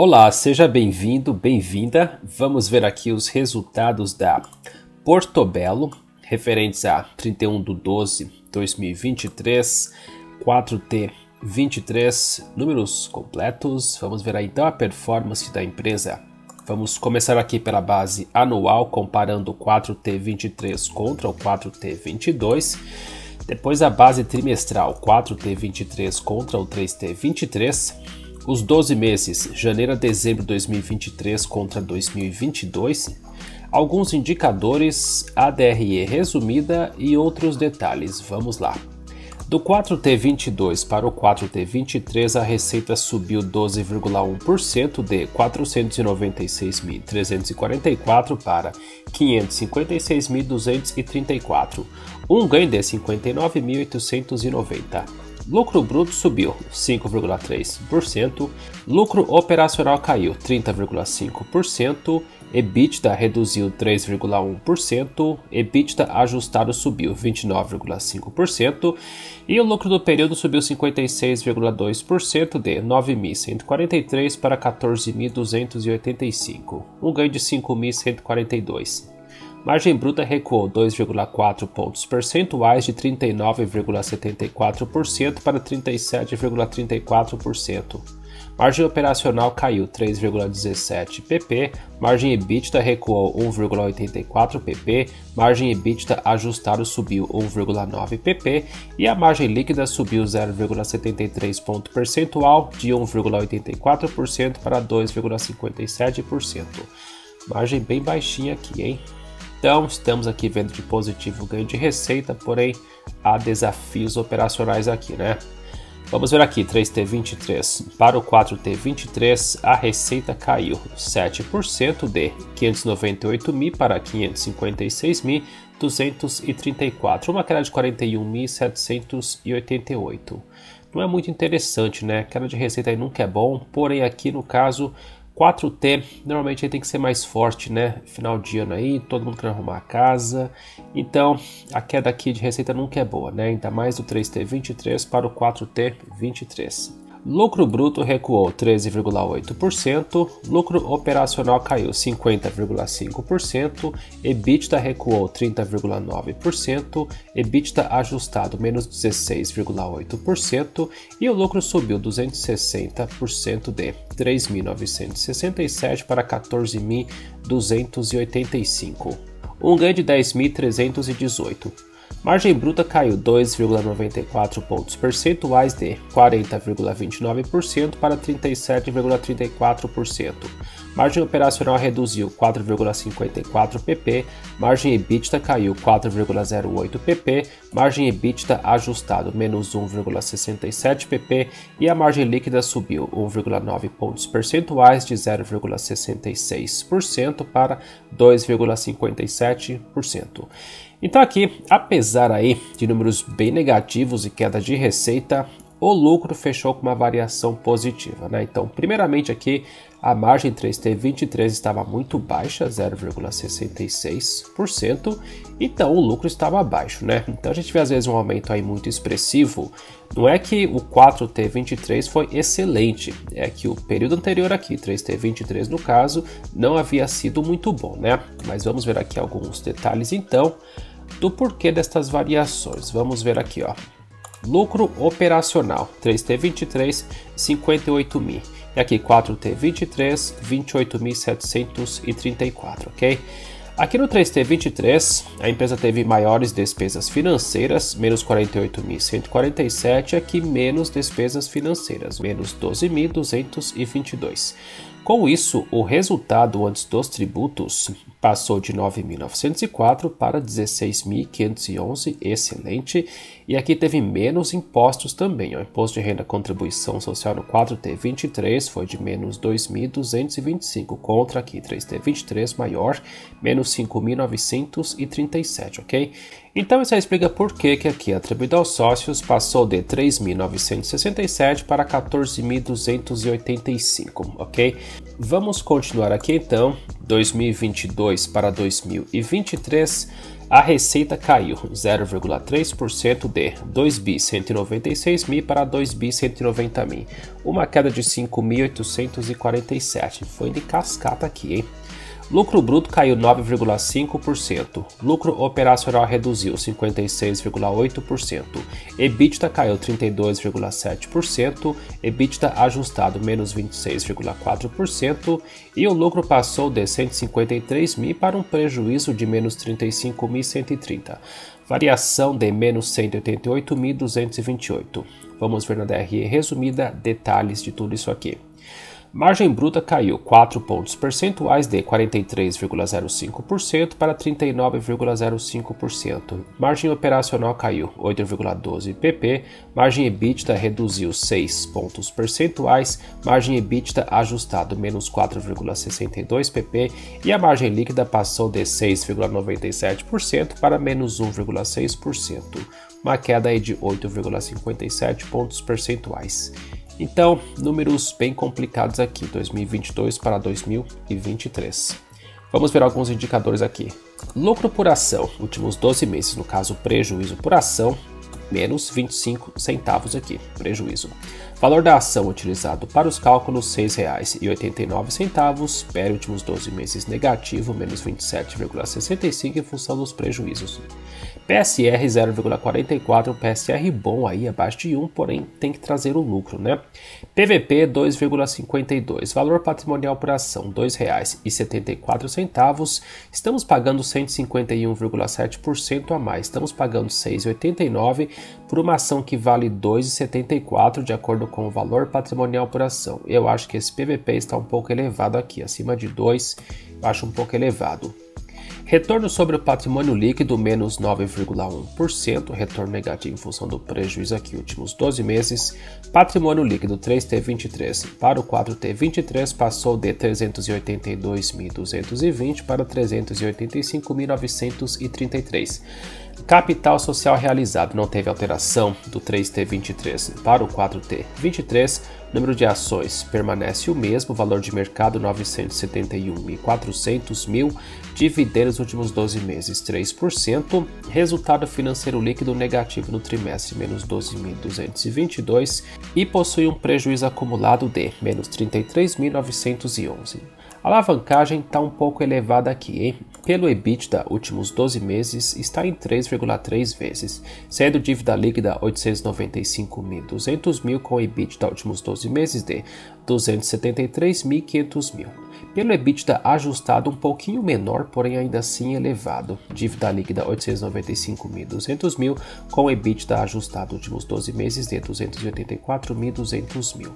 Olá, seja bem-vindo, bem-vinda. Vamos ver aqui os resultados da Portobello, referentes a 31 de 12 2023, 4T 23, números completos. Vamos ver aí então a performance da empresa. Vamos começar aqui pela base anual, comparando o 4T23 contra o 4T22. Depois a base trimestral, 4T23 contra o 3T23 os 12 meses, janeiro a dezembro de 2023 contra 2022, alguns indicadores, ADRE resumida e outros detalhes. Vamos lá. Do 4T22 para o 4T23, a receita subiu 12,1% de 496.344 para 556.234, um ganho de 59.890. Lucro bruto subiu 5,3%, lucro operacional caiu 30,5%, EBITDA reduziu 3,1%, EBITDA ajustado subiu 29,5% e o lucro do período subiu 56,2% de 9.143 para 14.285, um ganho de 5.142. Margem bruta recuou 2,4 pontos percentuais de 39,74% para 37,34%. Margem operacional caiu 3,17 pp, margem EBITDA recuou 1,84 pp, margem EBITDA ajustado subiu 1,9 pp e a margem líquida subiu 0,73 ponto percentual de 1,84% para 2,57%. Margem bem baixinha aqui, hein? Então, estamos aqui vendo de positivo ganho de receita, porém há desafios operacionais aqui, né? Vamos ver aqui, 3T23. Para o 4T23, a receita caiu 7% de 598.000 para 556.234, uma queda de 41.788. Não é muito interessante, né? Queda de receita aí nunca é bom, porém aqui no caso 4T normalmente tem que ser mais forte, né? Final de ano aí, todo mundo quer arrumar a casa. Então, a queda aqui de receita nunca é boa, né? Ainda mais do 3T23 para o 4T23. Lucro bruto recuou 13,8%, lucro operacional caiu 50,5%, EBITDA recuou 30,9%, EBITDA ajustado menos 16,8% e o lucro subiu 260% de 3.967 para 14.285, um ganho de 10.318. Margem bruta caiu 2,94 pontos percentuais de 40,29% para 37,34%. Margem operacional reduziu 4,54 pp, margem EBITDA caiu 4,08 pp, margem EBITDA ajustado menos 1,67 pp e a margem líquida subiu 1,9 pontos percentuais de 0,66% para 2,57%. Então aqui, apesar aí de números bem negativos e queda de receita, o lucro fechou com uma variação positiva, né? Então, primeiramente aqui, a margem 3T23 estava muito baixa, 0,66%, então o lucro estava baixo, né? Então a gente vê às vezes um aumento aí muito expressivo. Não é que o 4T23 foi excelente, é que o período anterior aqui, 3T23 no caso, não havia sido muito bom, né? Mas vamos ver aqui alguns detalhes então do porquê destas variações. Vamos ver aqui, ó. Lucro operacional 3T23 58 mil e aqui 4T23 28.734, ok? Aqui no 3T23, a empresa teve maiores despesas financeiras, menos 48.147, aqui menos despesas financeiras, menos 12.222. Com isso, o resultado antes dos tributos passou de 9.904 para 16.511, excelente. E aqui teve menos impostos também. O imposto de renda contribuição social no 4T23 foi de menos 2.225, contra aqui 3T23 maior, menos 5.937, ok? Então isso explica por que, que aqui atribuído aos sócios passou de 3.967 para 14.285, ok? Vamos continuar aqui então, 2022 para 2023, A receita caiu 0,3% de 2 bi 196 mil para 2 bi 190 mil, uma queda de 5.847. Foi de cascata aqui, hein? Lucro bruto caiu 9,5%. Lucro operacional reduziu 56,8%. EBITDA caiu 32,7%. EBITDA ajustado menos 26,4%. E o lucro passou de 153 mil para um prejuízo de menos 35.130. Variação de menos 188.228. Vamos ver na DRE resumida detalhes de tudo isso aqui. Margem bruta caiu 4 pontos percentuais de 43,05% para 39,05%. Margem operacional caiu 8,12 pp. Margem EBITDA reduziu 6 pontos percentuais. Margem EBITDA ajustado menos 4,62 pp. E a margem líquida passou de 6,97% para menos 1,6%. Uma queda de 8,57 pontos percentuais. Então, números bem complicados aqui, 2022 para 2023. Vamos ver alguns indicadores aqui. Lucro por ação, últimos 12 meses, no caso prejuízo por ação, menos 25 centavos aqui, prejuízo. Valor da ação utilizado para os cálculos R$ 6,89, PER últimos 12 meses negativo, menos 27,65 em função dos prejuízos. PSR 0,44, um PSR bom aí, abaixo de 1, porém tem que trazer o lucro, né? PVP 2,52, valor patrimonial por ação R$ 2,74, estamos pagando 151,7% a mais, estamos pagando R$ 6,89 por uma ação que vale R$ 2,74 de acordo com o valor patrimonial por ação. Eu acho que esse PVP está um pouco elevado aqui, acima de 2, eu acho um pouco elevado. Retorno sobre o patrimônio líquido, menos 9,1%, retorno negativo em função do prejuízo aqui últimos 12 meses. Patrimônio líquido 3T23 para o 4T23 passou de 382.220 para 385.933. Capital social realizado não teve alteração do 3T23 para o 4T23. Número de ações permanece o mesmo, valor de mercado 971.400 mil, dividendos últimos 12 meses 3%, resultado financeiro líquido negativo no trimestre menos 12.222 e possui um prejuízo acumulado de menos 33.911. A alavancagem está um pouco elevada aqui, hein? Pelo EBITDA, últimos 12 meses está em 3,3 vezes, sendo dívida líquida 895.200 mil com EBITDA últimos 12 meses de 273.500 mil. Pelo EBITDA ajustado um pouquinho menor, porém ainda assim elevado. Dívida líquida 895.200 mil, com EBITDA ajustado últimos 12 meses de 284.200 mil.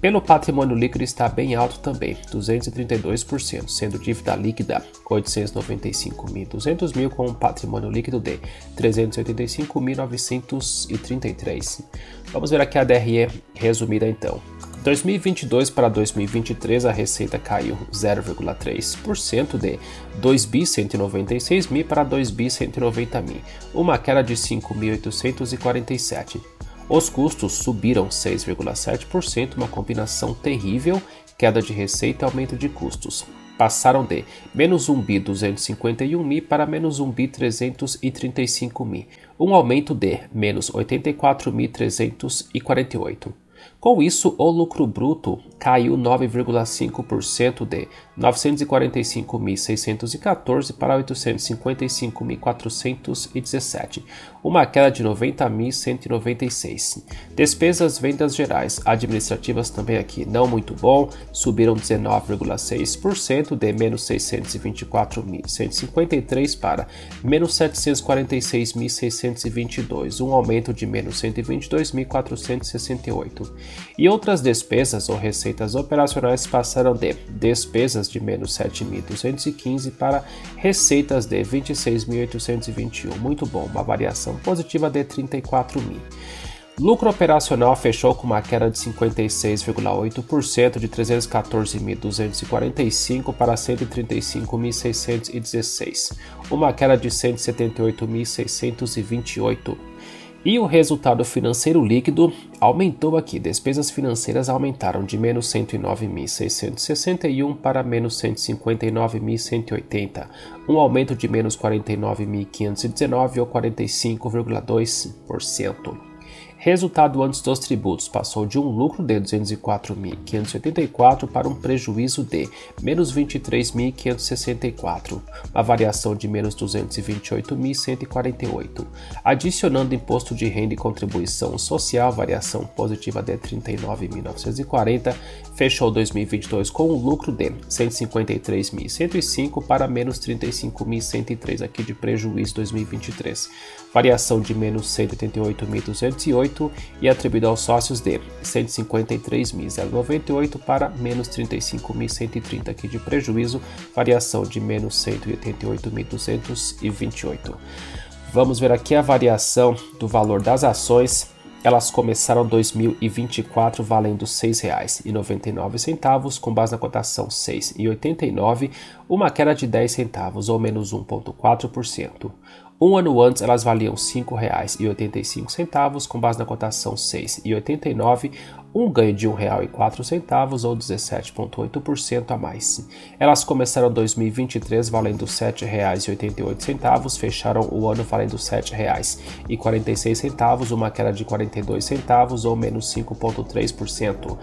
Pelo patrimônio líquido está bem alto também, 232%, sendo dívida líquida 895.200 mil, com um patrimônio líquido de 385.933. Vamos ver aqui a DRE resumida então. 2022 para 2023 a receita caiu 0,3% de 2 bi 196 mil para 2 bi 190 mil, uma queda de 5.847. Os custos subiram 6,7%, uma combinação terrível, queda de receita e aumento de custos. Passaram de menos 1 bi 251 mil para menos 1 bi 335 mil, um aumento de menos 84.348. Com isso, o lucro bruto caiu 9,5% de 945.614 para 855.417, uma queda de 90.196. Despesas vendas gerais administrativas também aqui não muito bom, subiram 19,6% de menos 624.153 para menos 746.622, um aumento de menos 122.468. E outras despesas ou receitas operacionais passaram de despesas de menos 7.215 para receitas de 26.821. Muito bom, uma variação positiva de 34 mil. Lucro operacional fechou com uma queda de 56,8% de 314.245 para 135.616, uma queda de 178.628 E o resultado financeiro líquido aumentou aqui. Despesas financeiras aumentaram de menos 109.661 para menos 159.180, um aumento de menos 49.519 ou 45,2%. Resultado antes dos tributos passou de um lucro de 204.584 para um prejuízo de menos 23.564, uma variação de menos 228.148. Adicionando imposto de renda e contribuição social, variação positiva de 39.940, fechou 2022 com um lucro de 153.105 para menos 35.103 aqui de prejuízo 2023 variação de menos 188.208 e atribuído aos sócios de 153.098 para menos 35.130 aqui de prejuízo, variação de menos 188.228. Vamos ver aqui a variação do valor das ações elas começaram 2024 valendo R$ 6,99, com base na cotação R$ 6,89, uma queda de 10 centavos ou menos 1,4%. Um ano antes elas valiam R$ 5,85, com base na cotação R$ 6,89, um ganho de R$ 1,04 ou 17,8% a mais. Elas começaram 2023 valendo R$ 7,88, fecharam o ano valendo R$ 7,46, uma queda de 42 centavos ou menos 5,3%.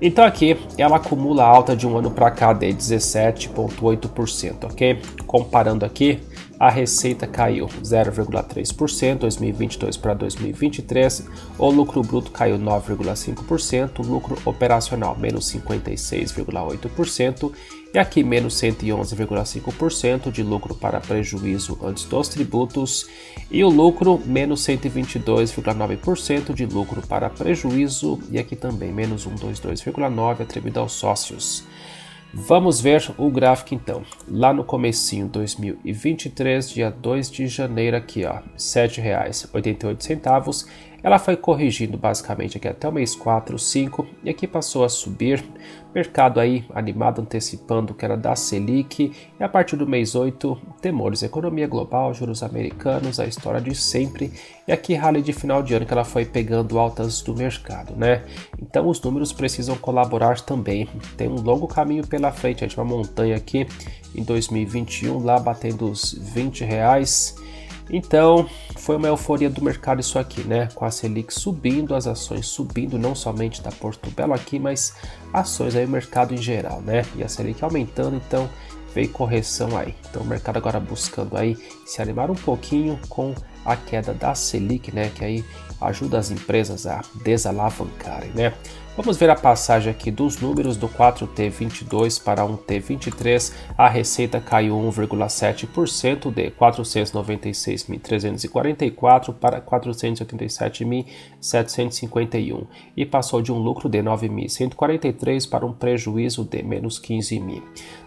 Então aqui ela acumula alta de um ano para cá de 17,8%, ok? Comparando aqui, a receita caiu 0,3% 2022 para 2023, o lucro bruto caiu 9,5%, lucro operacional menos 56,8% e aqui menos 111,5% de lucro para prejuízo antes dos tributos e o lucro menos 122,9% de lucro para prejuízo e aqui também menos 122,9% atribuído aos sócios. Vamos ver o gráfico então. Lá no comecinho 2023, dia 2 de janeiro aqui, ó, R$ 7,88 ela foi corrigindo basicamente aqui até o mês 4, 5 e aqui passou a subir. Mercado aí animado antecipando que era da Selic e a partir do mês 8, temores, economia global, juros americanos, a história de sempre. E aqui rally de final de ano que ela foi pegando altas do mercado, né? Então os números precisam colaborar também. Tem um longo caminho pela frente, a gente uma montanha aqui em 2021 lá batendo os 20 reais então, foi uma euforia do mercado isso aqui, né? Com a Selic subindo, as ações subindo, não somente da Porto Belo aqui, mas ações aí, o mercado em geral, né? E a Selic aumentando, então veio correção aí. Então, o mercado agora buscando aí se animar um pouquinho com a queda da Selic, né? Que aí ajuda as empresas a desalavancarem, né? Vamos ver a passagem aqui dos números do 4T22 para 1T23. A receita caiu 1,7% de 496.344 para 487.751 e passou de um lucro de 9.143 para um prejuízo de menos 15.000.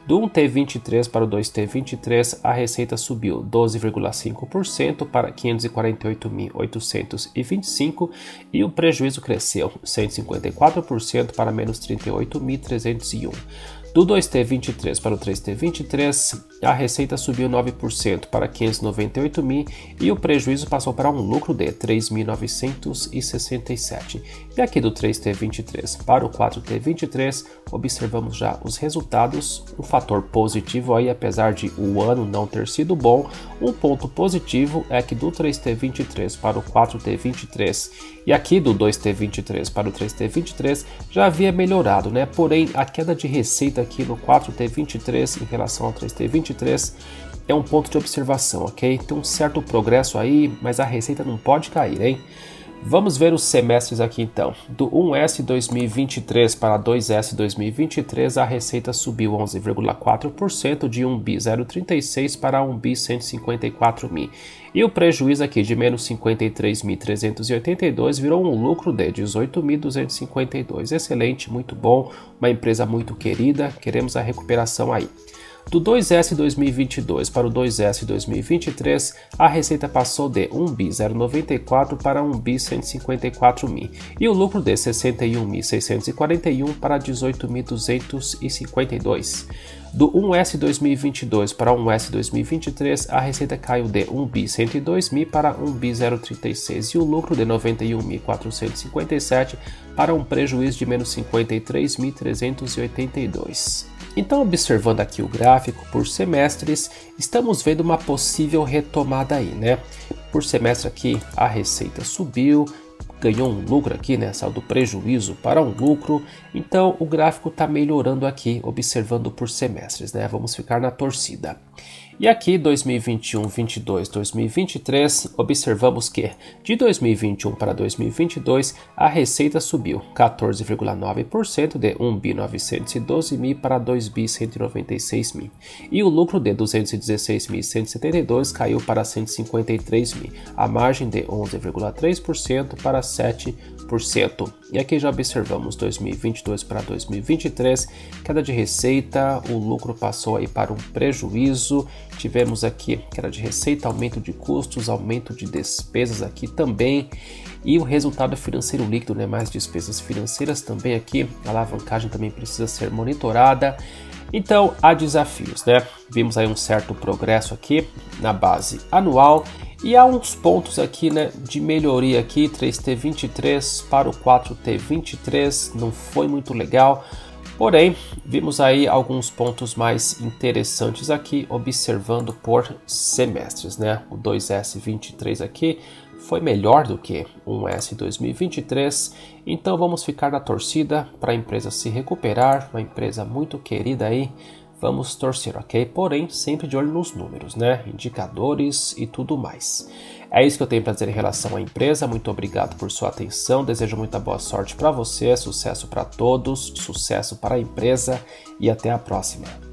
Do 1T23 para o 2T23, a receita subiu 12,5% para 548.825 e o prejuízo cresceu 154% para menos 38.301. Do 2T23 para o 3T23, a receita subiu 9% para 598 mil e o prejuízo passou para um lucro de 3.967. E aqui do 3T23 para o 4T23, observamos já os resultados, um fator positivo aí, apesar de o ano não ter sido bom, um ponto positivo é que do 3T23 para o 4T23 e aqui do 2T23 para o 3T23 já havia melhorado, né? Porém, a queda de receita aqui no 4T23 em relação ao 3T23 é um ponto de observação, ok? Tem um certo progresso aí, mas a receita não pode cair, hein? Vamos ver os semestres aqui então. Do 1S 2023 para 2S 2023, a receita subiu 11,4% de 1 bi 036 para 1 bi 154 mil. E o prejuízo aqui de menos 53.382 virou um lucro de 18.252. Excelente, muito bom, uma empresa muito querida, queremos a recuperação aí. Do 2S 2022 para o 2S 2023, a receita passou de 1 bi 094 para 1 bi 154 mil e o lucro de 61.641 para 18.252. Do 1S 2022 para 1S 2023, a receita caiu de 1 bi 102 mil para 1 bi 036 e o lucro de 91.457 para um prejuízo de menos 53.382. Então, observando aqui o gráfico por semestres, estamos vendo uma possível retomada aí, né? Por semestre aqui, a receita subiu, ganhou um lucro aqui, né? Saiu do prejuízo para um lucro. Então, o gráfico está melhorando aqui, observando por semestres, né? Vamos ficar na torcida. E aqui 2021, 22, 2023, observamos que de 2021 para 2022 a receita subiu 14,9% de 1 bi 912 mil para 2 bi 196 mil e o lucro de 216.172 caiu para 153 mil, a margem de 11,3% para 7%. E aqui já observamos 2022 para 2023, queda de receita, o lucro passou aí para um prejuízo Tivemos aqui queda de receita, aumento de custos, aumento de despesas aqui também. E o resultado financeiro líquido, né? mais despesas financeiras também aqui. A alavancagem também precisa ser monitorada. Então, há desafios, né? Vimos aí um certo progresso aqui na base anual e há uns pontos aqui, né, de melhoria aqui, 3T23 para o 4T23, não foi muito legal. Porém, vimos aí alguns pontos mais interessantes aqui, observando por semestres, né? O 2S23 aqui foi melhor do que um S 2023, então vamos ficar na torcida para a empresa se recuperar, uma empresa muito querida aí, vamos torcer, ok? Porém, sempre de olho nos números, né? Indicadores e tudo mais. É isso que eu tenho para dizer em relação à empresa. Muito obrigado por sua atenção. Desejo muita boa sorte para você, sucesso para todos, sucesso para a empresa e até a próxima.